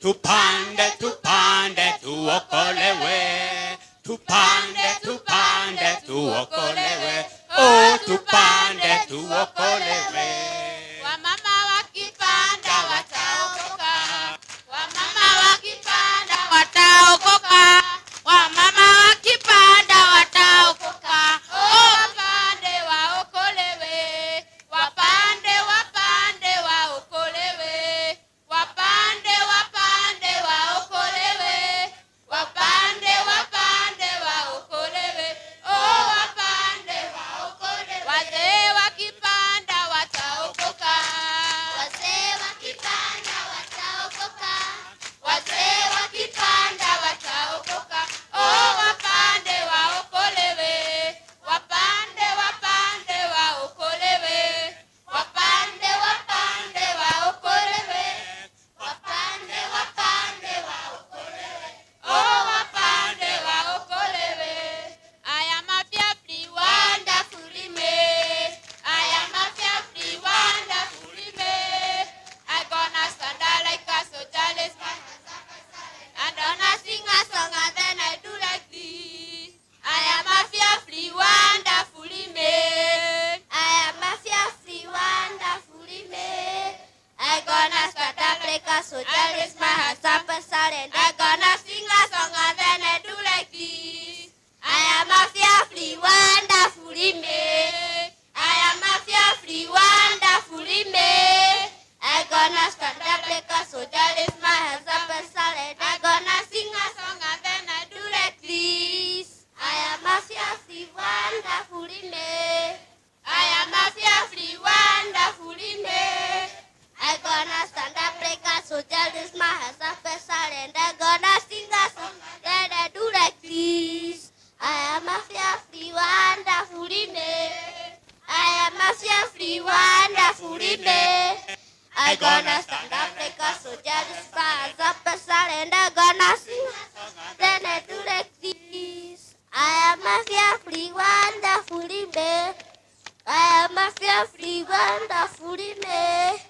tupande tupande tuokolewe, tupande tupande tuokolewe, oh tupande tuokolewe. Raise and silent. I sing a song and then I do. I am a fearfully wonderfully made. I am. I gonna stand up like a soldier, lift my hands. I gonna sing a song and then I do like this. I am a fearfully wonderfully made. Like a soldier, lift my hands up and. I gonna sing a song then I do like this. I am a fearfully wonderfully. I am a fearfully wonderfully made. I gonna stand up like a soldier, lift my hands up and. I gonna sing a song then I do like this. I am a fearfully wonderfully. I am a fearfully wonderfully made.